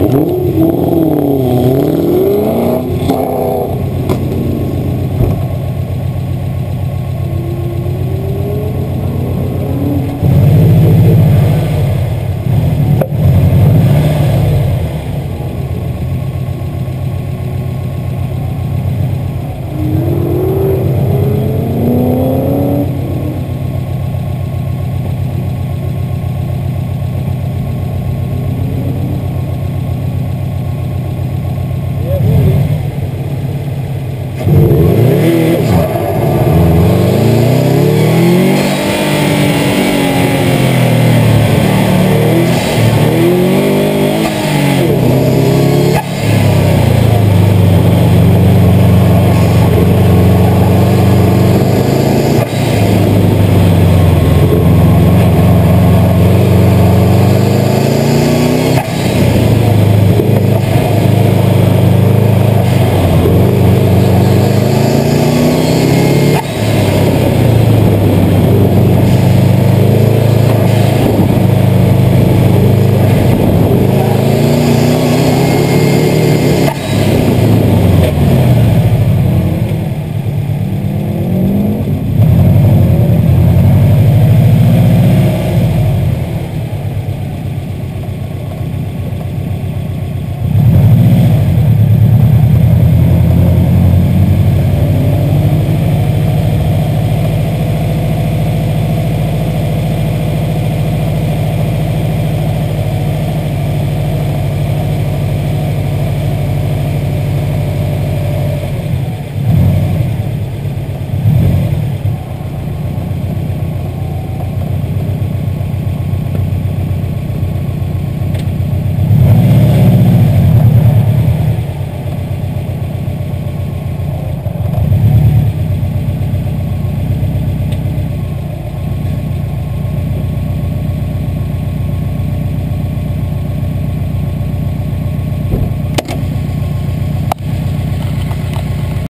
오. 오.